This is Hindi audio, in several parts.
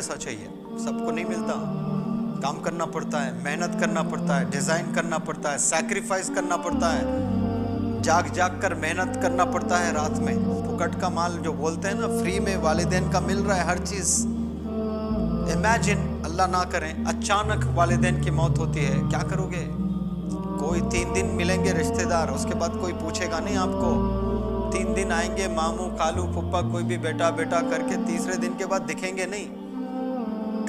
ऐसा चाहिए। सबको नहीं मिलता। काम करना पड़ता है, मेहनत करना पड़ता है, डिज़ाइन करना पड़ता है सैक्रिफाइस करना पड़ता है। जाग जाग कर मेहनत करना पड़ता है रात में। फुकट का माल जो बोलते हैं ना फ्री में वालिदैन का मिल रहा है हर चीज़। इमेजिन अल्लाह ना करें, अचानक वालिदैन की मौत होती है। क्या करोगे? कोई तीन दिन मिलेंगे रिश्तेदार, उसके बाद कोई पूछेगा नहीं आपको। तीन दिन आएँगे, मामू, कालू फुप्पा कोई भी बेटा बेटा करके तीसरे दिन के बाद दिखेंगे नहीं।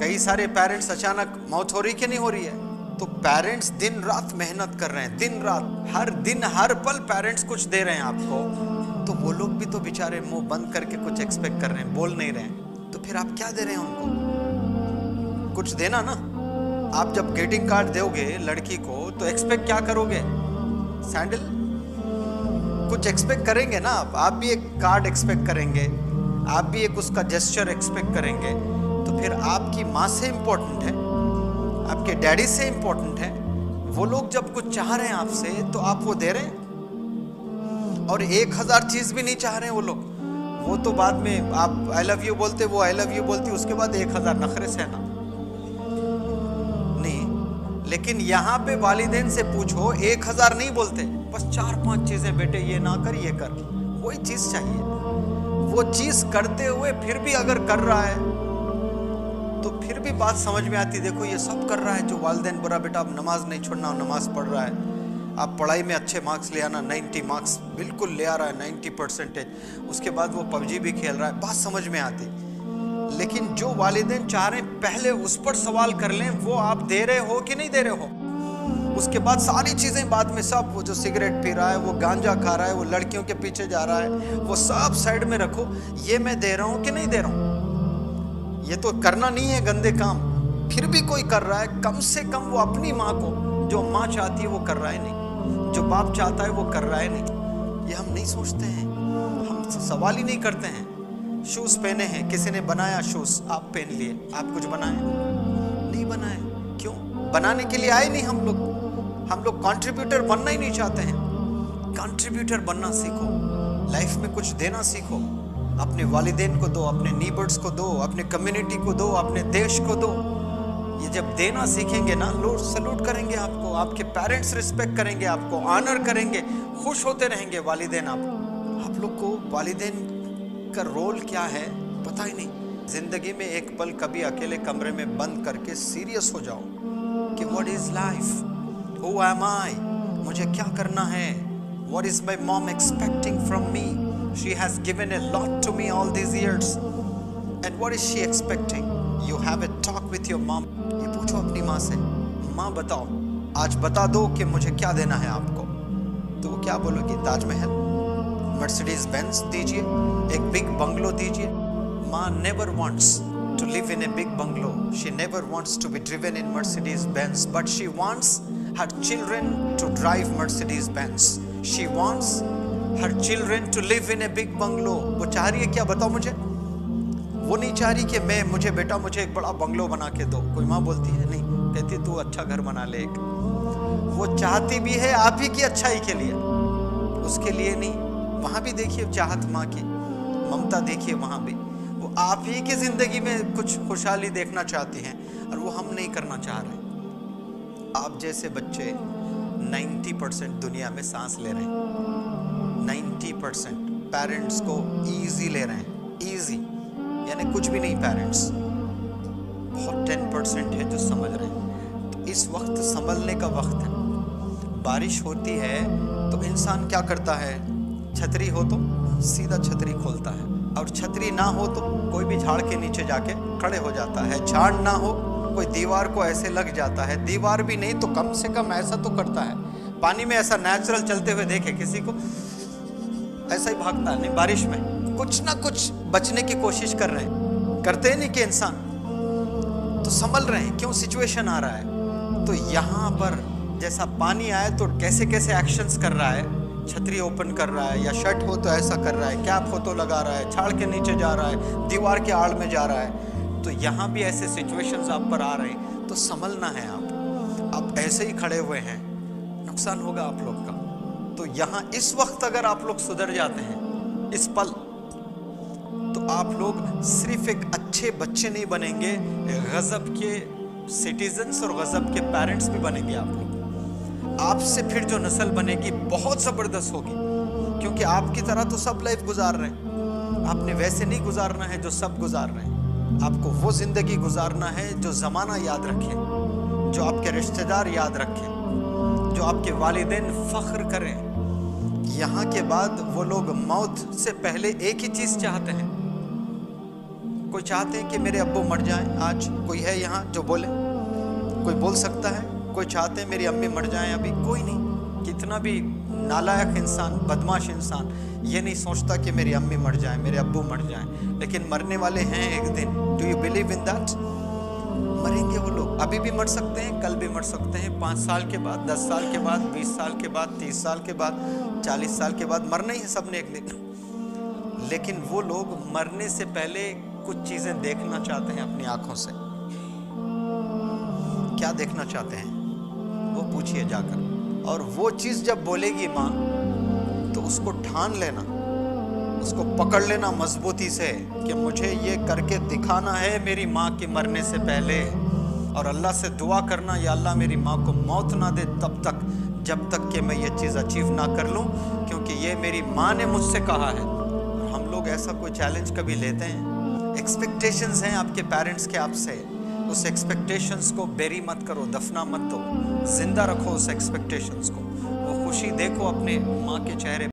कई सारे पेरेंट्स अचानक मौत हो रही कि नहीं हो रही है? तो पेरेंट्स दिन रात मेहनत कर रहे हैं, दिन रात, हर दिन, हर पल पेरेंट्स कुछ दे रहे हैं आपको। तो वो लोग भी तो बेचारे मुँह बंद करके कुछ एक्सपेक्ट कर रहे हैं, बोल नहीं रहे हैं। तो फिर आप क्या दे रहे हैं उनको? कुछ देना ना? आप जब ग्रीटिंग कार्ड दोगे लड़की को तो एक्सपेक्ट क्या करोगे? सैंडल कुछ एक्सपेक्ट करेंगे ना आप? आप भी एक कार्ड एक्सपेक्ट करेंगे, आप भी एक उसका जेस्चर एक्सपेक्ट करेंगे। फिर आपकी माँ से इम्पोर्टेंट है, आपके डैडी से इम्पोर्टेंट है, वो लोग जब कुछ चाह रहे हैं आपसे तो आप वो दे रहे हैं। और एक हज़ार चीज़ भी नहीं चाह रहे हैं वो लोग। वो तो बाद में आप आई लव यू बोलते, वो आई लव यू बोलती, उसके बाद एक हज़ार नखरे से ना। नहीं, लेकिन यहाँ पे वालिदेन से पूछो, एक हज़ार नहीं बोलते। बस चार पाँच चीज़ें, बेटे ये ना कर, ये कर। वही चीज़ चाहिए। वो चीज़ करते हुए फिर भी अगर कर रहा है तो फिर भी बात समझ में आती, देखो ये सब कर रहा है, जो वालदेन बुरा बेटा, अब नमाज़ नहीं छोड़ना नमाज़ पढ़ रहा है। आप पढ़ाई में अच्छे मार्क्स ले आना 90 मार्क्स बिल्कुल ले आ रहा है 90 परसेंटेज उसके बाद वो पबजी भी खेल रहा है, बात समझ में आती। लेकिन जो वालिदेन चाह रहे पहले उस पर सवाल कर लें, वो आप दे रहे हो कि नहीं दे रहे हो? उसके बाद सारी चीज़ें बाद में, सब वो जो सिगरेट पी रहा है, वो गांजा खा रहा है, वो लड़कियों के पीछे जा रहा है, वो सब साइड में रखो। ये मैं दे रहा हूँ कि नहीं दे रहा हूँ? ये तो करना नहीं है गंदे काम। फिर भी कोई कर रहा है, कम से कम वो अपनी माँ को, जो माँ चाहती है, वो कर रहा है नहीं। जो बाप चाहता है, वो कर रहा है नहीं। ये हम नहीं सोचते हैं। हम सवाल ही नहीं करते हैं। शूज़ पहने हैं, किसी ने बनाया शूज़, आप पहन लिए, आप कुछ बनाए? नहीं बनाए। क्यों? बनाने के लिए आए नहीं हम लोग। हम लोग कंट्रीब्यूटर बनना ही नहीं चाहते हैं। कंट्रीब्यूटर बनना सीखो। लाइफ में कुछ देना सीखो। अपने वालिदेन को दो, अपने नीबर्स को दो, अपने कम्युनिटी को दो, अपने देश को दो। ये जब देना सीखेंगे ना लोग सल्यूट करेंगे आपको, आपके पेरेंट्स रिस्पेक्ट करेंगे, आपको ऑनर करेंगे, खुश होते रहेंगे वालिदेन आप। आप लोग को वालदेन का रोल क्या है, पता ही नहीं। ज़िंदगी में एक पल कभी अकेले कमरे में बंद करके सीरियस हो जाओ कि what is life who am I मुझे क्या करना है? What is my mom expecting from me She has given a lot to me all these years and what is she expecting you have a talk with your mom ये पूछो अपनी माँ से माँ बताओ आज बता दो कि मुझे क्या देना है आपको तो वो क्या बोलोगी ताजमहल मर्सिडीज बेंस दीजिए एक बिग बंगलो दीजिए माँ never wants to live in a big bungalow. She never wants to be driven in Mercedes Benz, but she wants her children to drive Mercedes Benz. She wants her children to live in a big bungalow. वो चाह रही है क्या? बताओ मुझे। वो नहीं चाह रही कि मैं, मुझे बेटा, मुझे एक बड़ा बंगलो बना के दो। कोई माँ बोलती है, नहीं। कहती तू अच्छा घर बना ले एक। वो चाहती भी है आप ही की अच्छाई के लिए। उसके लिए नहीं, वहाँ भी देखिए चाहत माँ की। ममता देखिए वहाँ भी। वो आप ही की ज़िंदगी में कुछ खुशहाली देखना चाहती हैं और वो हम नहीं करना चाह रहे। आप जैसे बच्चे 90 परसेंट दुनिया में सांस ले रहे हैं। 90 परसेंट पेरेंट्स को इजी ले रहे हैं। इजी यानी कुछ भी नहीं पेरेंट्स बहुत टेन परसेंट है जो समझ रहे हैं। तो इस वक्त संभलने का वक्त है। बारिश होती है तो इंसान क्या करता है? छतरी हो तो सीधा छतरी खोलता है। और छतरी ना हो तो कोई भी झाड़ के नीचे जाके खड़े हो जाता है। झाड़ ना हो, कोई दीवार को ऐसे लग जाता है। दीवार भी नहीं तो कम से कम ऐसा तो करता है। पानी में ऐसा नेचुरल चलते हुए देखे किसी को ऐसा ही भागता नहीं, बारिश में। कुछ ना कुछ बचने की कोशिश कर रहे हैं। करते नहीं कि इंसान तो संभल रहे हैं, क्यों सिचुएशन आ रहा है? तो यहाँ पर जैसा पानी आए तो कैसे कैसे एक्शंस कर रहा है? छतरी ओपन कर रहा है या शर्ट हो तो ऐसा कर रहा है? कैप हो तो लगा रहा है? छाड़ के नीचे जा रहा है? दीवार के आड़ में जा रहा है? तो यहाँ भी ऐसे सिचुएशंस आप पर आ रहे हैं। तो संभलना है आप। आप ऐसे ही खड़े हुए हैं। नुकसान होगा आप लोग का। तो यहाँ इस वक्त अगर आप लोग सुधर जाते हैं, इस पल तो आप लोग सिर्फ़ एक अच्छे बच्चे नहीं बनेंगे, गजब के सिटीजन्स और गजब के पेरेंट्स भी बनेंगे आप लोग। आपसे फिर जो नस्ल बनेगी बहुत ज़बरदस्त होगी, क्योंकि आपकी तरह तो सब लाइफ गुजार रहे हैं। आपने वैसे नहीं गुजारना है जो सब गुजार रहे हैं। आपको वो ज़िंदगी गुजारना है जो ज़माना याद रखे, जो आपके रिश्तेदार याद रखें। जो आपके वालदेन फ़ख्र करें। यहाँ के बाद वो लोग मौत से पहले एक ही चीज़ चाहते हैं। कोई चाहते हैं कि मेरे अब्बू मर जाएँ? आज कोई है यहाँ जो बोले? कोई बोल सकता है? कोई चाहते हैं मेरी अम्मी मर जाएँ अभी? कोई नहीं। कितना भी नालायक इंसान, बदमाश इंसान, ये नहीं सोचता कि मेरी अम्मी मर जाए, मेरे अब्बू मर जाए। लेकिन मरने वाले हैं एक दिन। Do you believe in that मरेंगे वो लोग। अभी भी मर सकते हैं, कल भी मर सकते हैं। पाँच साल के बाद, दस साल के बाद, बीस साल के बाद, तीस साल के बाद, चालीस साल के बाद मरना ही है सबने एक दिन। लेकिन वो लोग मरने से पहले कुछ चीज़ें देखना चाहते हैं अपनी आँखों से। क्या देखना चाहते हैं? वो पूछिए जाकर। और वो चीज़ जब बोलेगी माँ तो उसको ठान लेना। उसको पकड़ लेना मजबूती से कि मुझे ये करके दिखाना है मेरी माँ के मरने से पहले। और अल्लाह से दुआ करना, या अल्लाह मेरी माँ को मौत ना दे तब तक, जब तक कि मैं ये चीज़ अचीव ना कर लूँ, क्योंकि ये मेरी माँ ने मुझसे कहा है। और हम लोग ऐसा कोई चैलेंज कभी लेते हैं? एक्सपेक्टेशंस हैं आपके पेरेंट्स के आपसे। उस एक्सपेक्टेशंस को बेरी मत करो, दफना मत दो। ज़िंदा रखो उस एक्सपेक्टेशंस को। वो खुशी देखो अपने माँ के चेहरे